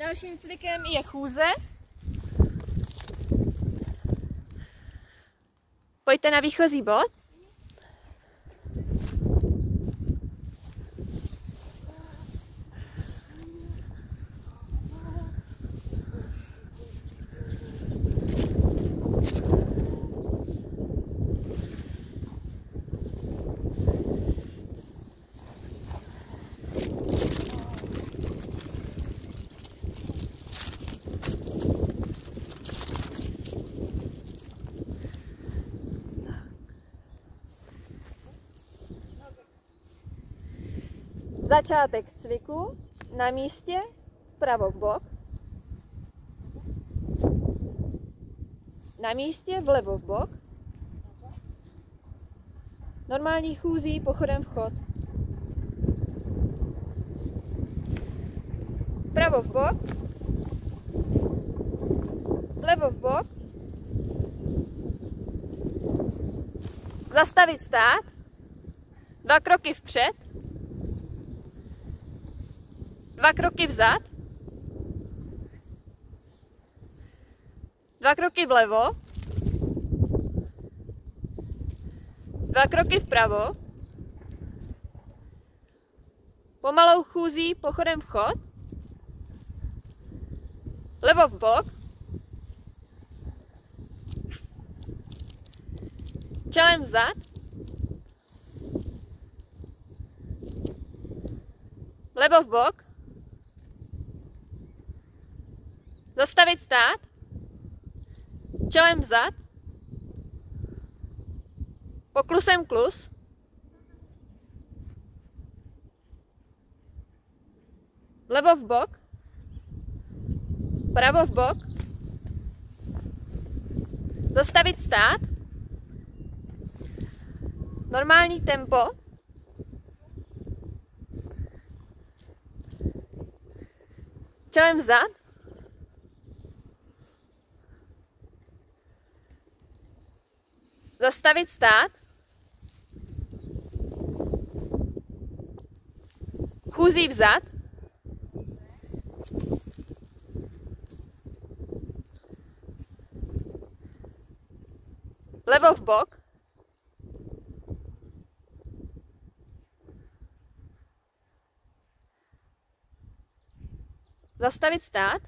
Dalším cvikem je chůze. Pojďte na výchozí bod. Začátek cviku na místě, vpravo v bok. Na místě, vlevo v bok. Normální chůzí, pochodem vchod. Pravo v bok. Vlevo v bok. Zastavit stát. Dva kroky vpřed. Dva kroky vzad. Dva kroky vlevo. Dva kroky vpravo. Pomalou chůzí pochodem vchod. Levo v bok. Čelem vzad. Levo v bok. Zastavit stát. Čelem vzad. Poklusem klus. Levo v bok. Pravo v bok. Zastavit stát. Normální tempo. Čelem vzad. Zastavit stát. Chůzí vzad. Levo v bok. Zastavit stát.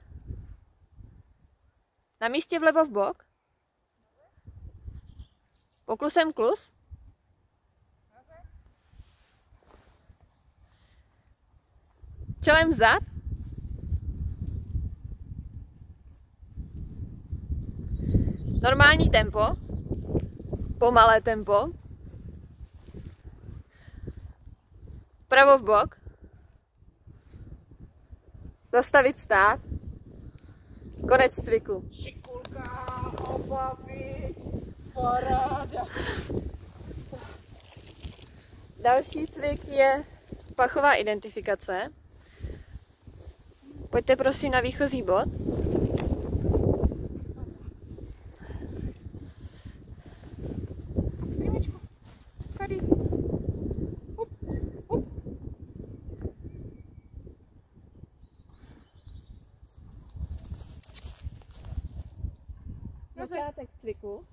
Na místě vlevo v bok. Poklusem klus. Čelem zad. Normální tempo. Pomalé tempo. Pravo v bok. Zastavit stát. Konec cviku. Šikulka, obaviť. Paráda. Další cvik je pachová identifikace. Pojďte prosím na výchozí bod. Začátek cviku.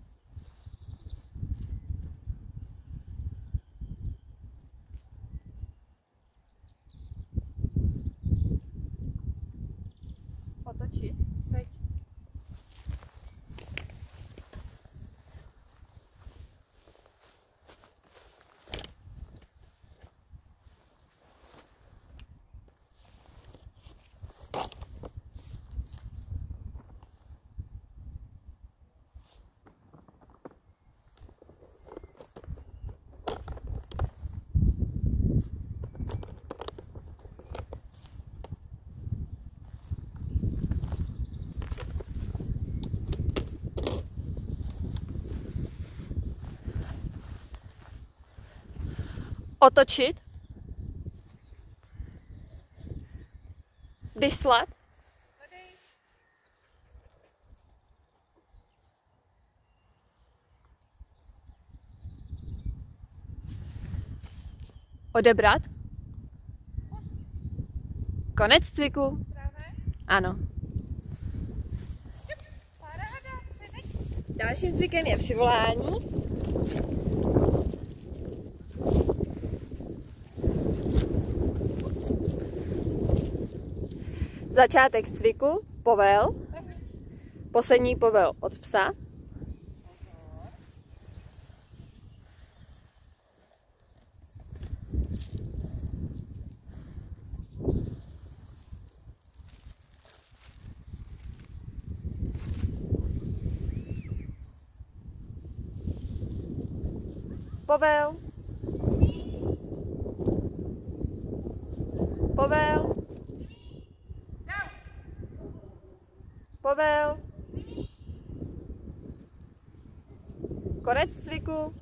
Otočit. Vyslat. Odebrat. Konec cviku. Ano. Dalším cvikem je přivolání. Začátek cviku, povel, poslední povel od psa. Povel. Povel. Povel. Konec cviku.